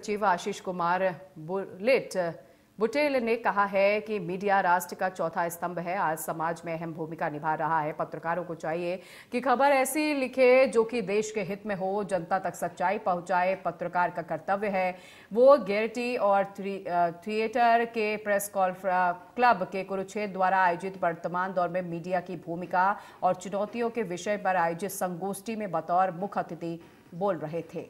सचिव आशीष कुमार बुलेट। बुटेल ने कहा है कि मीडिया राष्ट्र का चौथा स्तंभ है। आज समाज में अहम भूमिका निभा रहा है। पत्रकारों को चाहिए कि खबर ऐसी लिखे जो कि देश के हित में हो, जनता तक सच्चाई पहुँचाए। पत्रकार का कर्तव्य है वो गेरटी और थिएटर के प्रेस कॉल क्लब के कुरुक्षेत्र द्वारा आयोजित वर्तमान दौर में मीडिया की भूमिका और चुनौतियों के विषय पर आयोजित संगोष्ठी में बतौर मुख्य अतिथि बोल रहे थे।